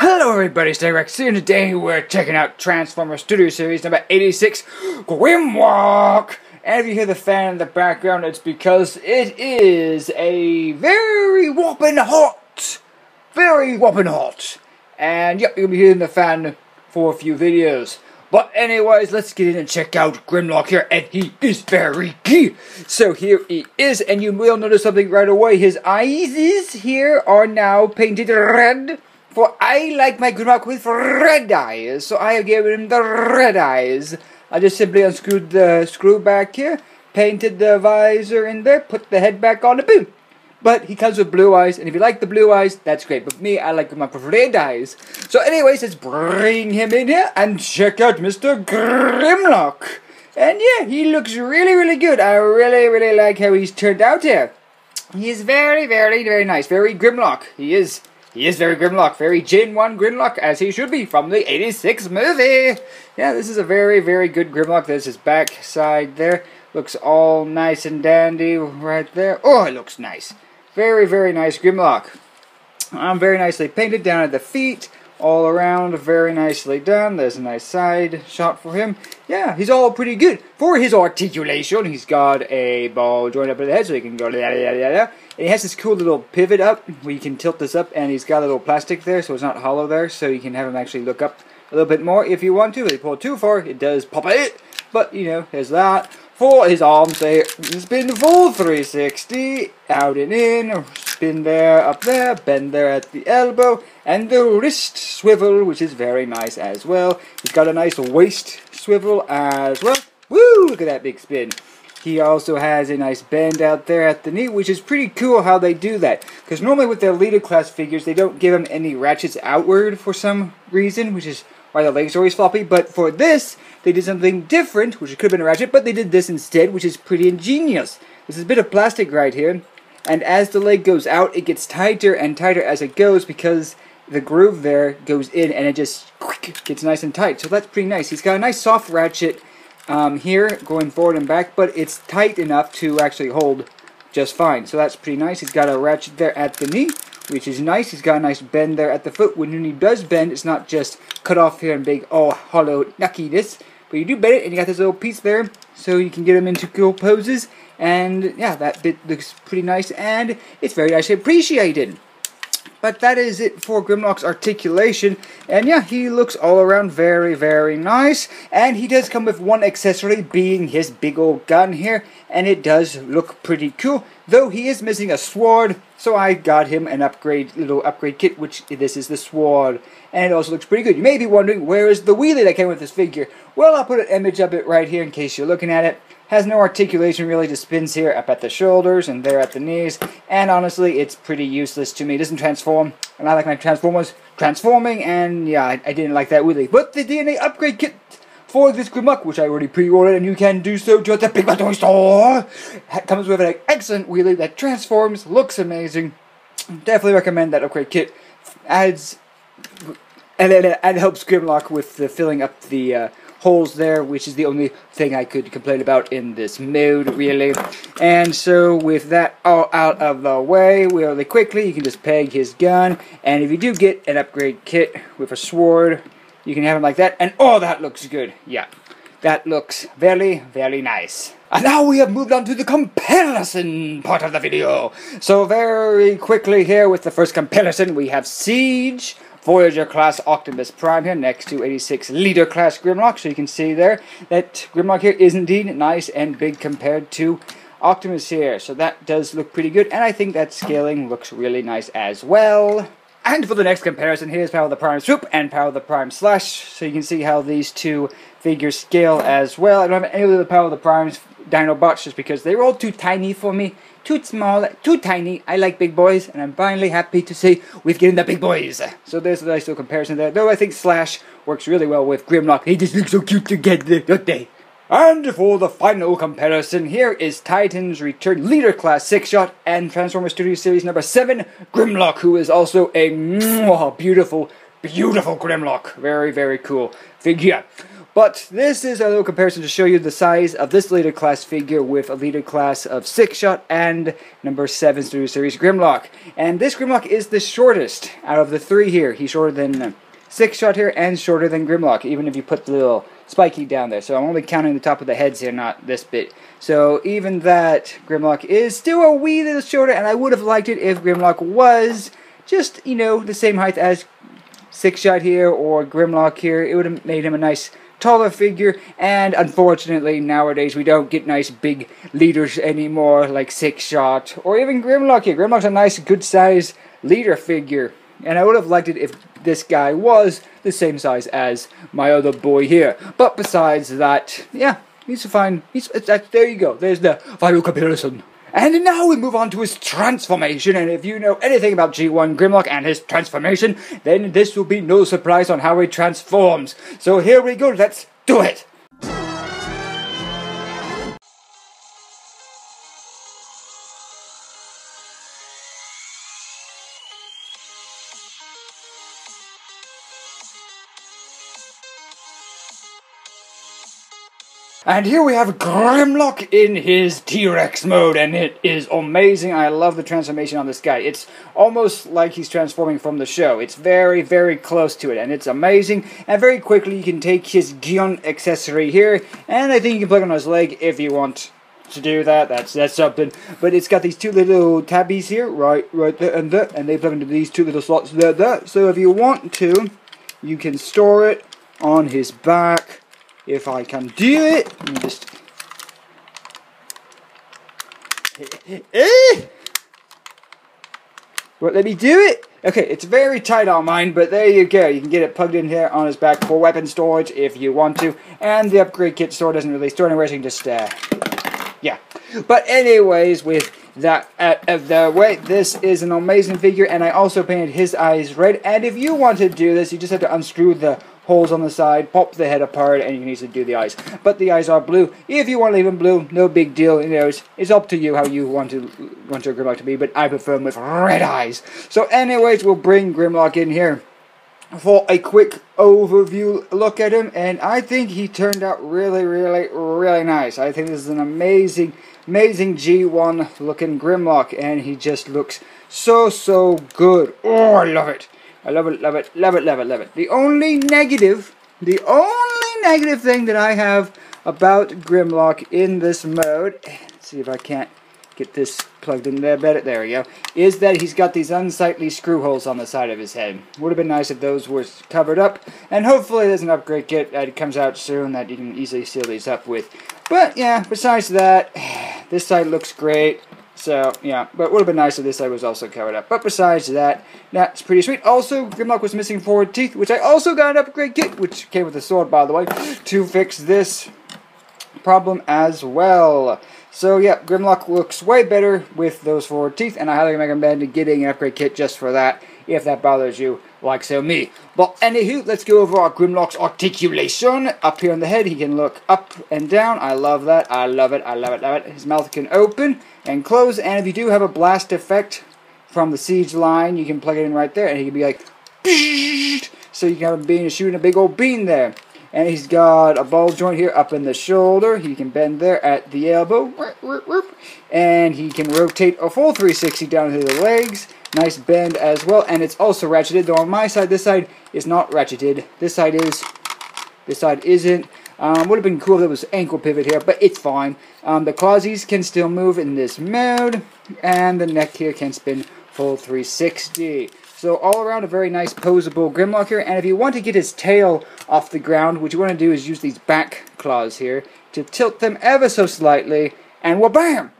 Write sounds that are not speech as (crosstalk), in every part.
Hello everybody, it's Rex here, and today we're checking out Transformers Studio Series number 86, Grimlock! And if you hear the fan in the background, it's because it is a very whopping hot! Very whopping hot! And yep, you'll be hearing the fan for a few videos. But anyways, let's get in and check out Grimlock here, and he is very key. So here he is, and you will notice something right away. His eyes here are now painted red for I like my Grimlock with red eyes, so I given him the red eyes. I just simply unscrewed the screw back here, painted the visor in there, put the head back on, and boom! But he comes with blue eyes, and if you like the blue eyes, that's great. But me, I like my red eyes. So anyways, let's bring him in here and check out Mr. Grimlock. And yeah, he looks really, really good. I really, really like how he's turned out here. He's very, very, very nice. Very Grimlock. He is. He is very Grimlock, very Gen 1 Grimlock, as he should be from the 86 movie. Yeah, this is a very, very good Grimlock. There's his back side there. Looks all nice and dandy right there. Oh, it looks nice. Very, very nice Grimlock. Um, very nicely painted down at the feet all around, very nicely done. There's a nice side shot for him. Yeah, he's all pretty good. For his articulation, he's got a ball joint up at the head so he can go da da da da. And he has this cool little pivot up where you can tilt this up, and he's got a little plastic there so it's not hollow there, so you can have him actually look up a little bit more if you want to. If you pull too far, it does pop it. But, you know, there's that. For his arms, they spin the full 360, out and in, spin there, up there, bend there at the elbow, and the wrist swivel, which is very nice as well. He's got a nice waist swivel as well. Woo! Look at that big spin. He also has a nice bend out there at the knee, which is pretty cool how they do that. Because normally with their leader class figures, they don't give them any ratchets outward for some reason, which is why the legs are always floppy. But for this, they did something different, which could have been a ratchet, but they did this instead, which is pretty ingenious. This is a bit of plastic right here, and as the leg goes out, it gets tighter and tighter as it goes because the groove there goes in and it just gets nice and tight. So that's pretty nice. He's got a nice soft ratchet um, here going forward and back, but it's tight enough to actually hold just fine. So that's pretty nice. He's got a ratchet there at the knee, which is nice. He's got a nice bend there at the foot. When he does bend, it's not just cut off here and big, oh, hollow nuckiness. But you do bend it, and you got this little piece there, so you can get them into cool poses. And yeah, that bit looks pretty nice, and it's very nicely appreciated. But that is it for Grimlock's articulation. And yeah, he looks all around very, very nice. And he does come with one accessory, being his big old gun here. And it does look pretty cool. Though he is missing a sword, so I got him an upgrade, little upgrade kit, which this is the sword. And it also looks pretty good. You may be wondering, where is the wheelie that came with this figure? Well, I'll put an image of it right here in case you're looking at it. Has no articulation really, just spins here up at the shoulders and there at the knees. And honestly, it's pretty useless to me. It doesn't transform. And I like my Transformers transforming, and yeah, I, I didn't like that wheelie. But the DNA upgrade kit for this Grimlock, which I already pre-ordered, and you can do so to at the Big Bad Toy Store. It comes with an excellent wheelie that transforms, looks amazing. Definitely recommend that upgrade kit. Adds and then it helps Grimlock with the filling up the uh, holes there, which is the only thing I could complain about in this mode, really. And so, with that all out of the way, really quickly, you can just peg his gun, and if you do get an upgrade kit with a sword, you can have them like that, and oh, that looks good, yeah. That looks very, very nice. And now we have moved on to the comparison part of the video. So very quickly here with the first comparison, we have Siege, Voyager class Optimus Prime here next to 86 Leader class Grimlock. So you can see there that Grimlock here is indeed nice and big compared to Optimus here. So that does look pretty good. And I think that scaling looks really nice as well. And for the next comparison, here's Power of the Prime Swoop and Power of the Prime Slash. So you can see how these two figures scale as well. I don't have any of the Power of the Primes Dinobots just because they were all too tiny for me. Too small, too tiny. I like big boys, and I'm finally happy to see we've getting the big boys. So there's a nice little comparison there. Though I think Slash works really well with Grimlock. They just look so cute together, don't they? And for the final comparison, here is Titans Return Leader Class 6 Shot and Transformers Studio Series number 7, Grimlock, who is also a mwah, beautiful, beautiful Grimlock. Very, very cool figure. But this is a little comparison to show you the size of this leader class figure with a leader class of 6 shot and number 7 Studio Series Grimlock. And this Grimlock is the shortest out of the three here. He's shorter than 6 shot here and shorter than Grimlock, even if you put the little spiky down there. So I'm only counting the top of the heads here, not this bit. So even that Grimlock is still a wee little shorter, and I would have liked it if Grimlock was just, you know, the same height as Six Shot here or Grimlock here. It would have made him a nice taller figure, and unfortunately nowadays we don't get nice big leaders anymore like Six Shot or even Grimlock here. Grimlock's a nice good size leader figure, and I would have liked it if this guy was the same size as my other boy here. But besides that, yeah, he's a fine. He's, there you go. There's the final comparison. And now we move on to his transformation, and if you know anything about G1 Grimlock and his transformation, then this will be no surprise on how he transforms. So here we go, let's do it! And here we have Grimlock in his T-Rex mode, and it is amazing. I love the transformation on this guy. It's almost like he's transforming from the show. It's very, very close to it, and it's amazing. And very quickly, you can take his Gion accessory here, and I think you can plug it on his leg if you want to do that. That's that's something. But it's got these two little tabbies here, right, right there, and there, and they plug into these two little slots there, there. So if you want to, you can store it on his back if I can do it. Let me just. Eh! Let me do it. Okay, it's very tight on mine, but there you go. You can get it plugged in here on his back for weapon storage if you want to. And the upgrade kit store doesn't really store anywhere, so you can just, uh, yeah. But anyways, with that out of the way, this is an amazing figure, and I also painted his eyes red. And if you want to do this, you just have to unscrew the holes on the side, pop the head apart, and you can easily do the eyes. But the eyes are blue. If you want to leave them blue, no big deal. You know, it's, it's up to you how you want to want your Grimlock to be, but I prefer them with red eyes. So anyways, we'll bring Grimlock in here for a quick overview look at him, and I think he turned out really, really, really nice. I think this is an amazing, amazing G1 looking Grimlock, and he just looks so, so good. Oh, I love it. I love it, love it, love it, love it, love it. The only negative, the only negative thing that I have about Grimlock in this mode, see if I can't get this plugged in there better, there we go, is that he's got these unsightly screw holes on the side of his head. Would have been nice if those were covered up, and hopefully there's an upgrade kit that comes out soon that you can easily seal these up with. But yeah, besides that, (sighs) this side looks great. So, yeah, but it would have been nice if this side was also covered up. But besides that, that's pretty sweet. Also, Grimlock was missing forward teeth, which I also got an upgrade kit, which came with a sword, by the way, to fix this problem as well. So, yeah, Grimlock looks way better with those forward teeth, and I highly recommend getting an upgrade kit just for that, if that bothers you like so me. But anywho, let's go over our Grimlock's articulation. Up here on the head, he can look up and down. I love that. I love it. I love it. Love it. His mouth can open and close. And if you do have a blast effect from the siege line, you can plug it in right there, and he can be like, so you can have a bean shooting a big old bean there. And he's got a ball joint here up in the shoulder. He can bend there at the elbow. And he can rotate a full 360 down to the legs. Nice bend as well. And it's also ratcheted, though on my side, this side is not ratcheted. This side is. This side isn't. Um, would have been cool if there was ankle pivot here, but it's fine. Um, the clawsies can still move in this mode. And the neck here can spin full 360. So all around a very nice posable Grimlock here. And if you want to get his tail off the ground, what you want to do is use these back claws here to tilt them ever so slightly. And wha-bam!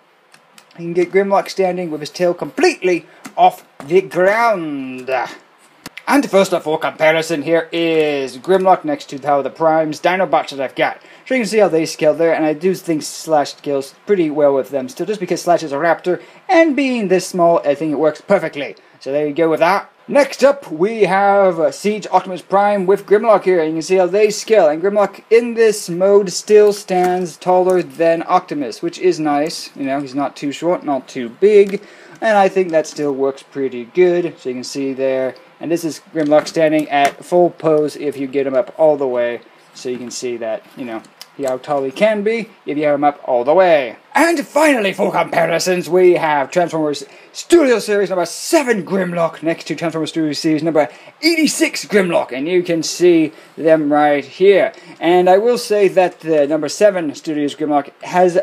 You can get Grimlock standing with his tail completely off the ground. And first up for comparison here is Grimlock next to how the Primes Dinobots that I've got. So you can see how they scale there, and I do think Slash scales pretty well with them still, just because Slash is a raptor, and being this small, I think it works perfectly. So there you go with that. Next up, we have Siege Optimus Prime with Grimlock here. You can see how they scale. And Grimlock in this mode still stands taller than Optimus, which is nice. You know, he's not too short, not too big. And I think that still works pretty good. So you can see there. And this is Grimlock standing at full pose if you get him up all the way. so you can see that, you know, how tall he can be if you have him up all the way. And finally, for comparisons, we have Transformers Studio Series number 7 Grimlock next to Transformers Studio Series number 86 Grimlock, and you can see them right here. And I will say that the number 7 Studios Grimlock has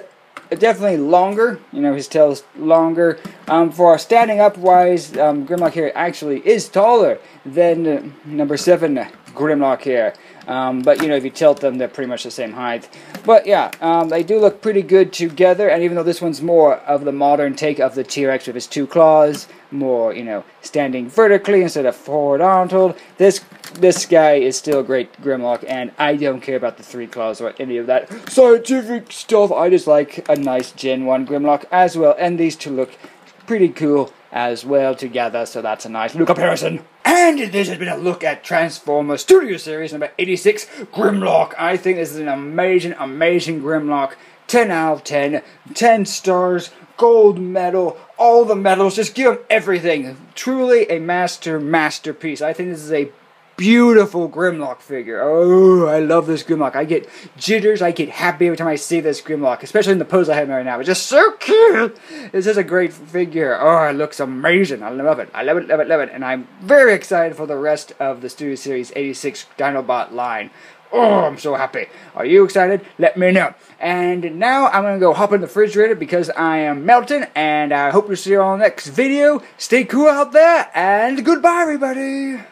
definitely longer, you know, his tail's longer. Um, for standing up wise, um, Grimlock here actually is taller than uh, number 7 Grimlock here. Um, but you know, if you tilt them, they're pretty much the same height. But yeah, um, they do look pretty good together. And even though this one's more of the modern take of the T-Rex with his two claws, more you know, standing vertically instead of horizontal, this this guy is still a great Grimlock. And I don't care about the three claws or any of that scientific stuff. I just like a nice Gen 1 Grimlock as well. And these two look pretty cool as well together, so that's a nice little comparison. And this has been a look at Transformers Studio Series number 86, Grimlock. I think this is an amazing, amazing Grimlock. 10 out of 10, 10 stars, gold medal, all the medals, just give them everything. Truly a master masterpiece. I think this is a beautiful Grimlock figure. Oh, I love this Grimlock. I get jitters, I get happy every time I see this Grimlock, especially in the pose I have right now. It's just so cute. This is a great figure. Oh, it looks amazing. I love it. I love it, love it, love it. And I'm very excited for the rest of the Studio Series 86 Dinobot line. Oh, I'm so happy. Are you excited? Let me know. And now I'm going to go hop in the refrigerator because I am melting. And I hope to see you the next video. Stay cool out there. And goodbye, everybody.